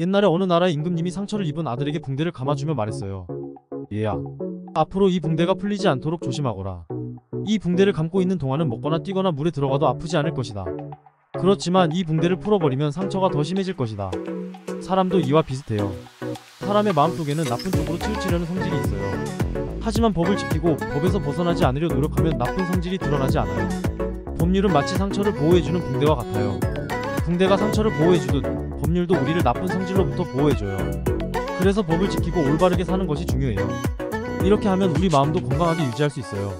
옛날에 어느 나라의 임금님이 상처를 입은 아들에게 붕대를 감아주며 말했어요. 얘야, 앞으로 이 붕대가 풀리지 않도록 조심하거라. 이 붕대를 감고 있는 동안은 먹거나 뛰거나 물에 들어가도 아프지 않을 것이다. 그렇지만 이 붕대를 풀어버리면 상처가 더 심해질 것이다. 사람도 이와 비슷해요. 사람의 마음속에는 나쁜 쪽으로 치우치려는 성질이 있어요. 하지만 법을 지키고 법에서 벗어나지 않으려 노력하면 나쁜 성질이 드러나지 않아요. 법률은 마치 상처를 보호해주는 붕대와 같아요. 붕대가 상처를 보호해주듯 법률도 우리를 나쁜 성질로부터 보호해줘요. 그래서 법을 지키고 올바르게 사는 것이 중요해요. 이렇게 하면 우리 마음도 건강하게 유지할 수 있어요.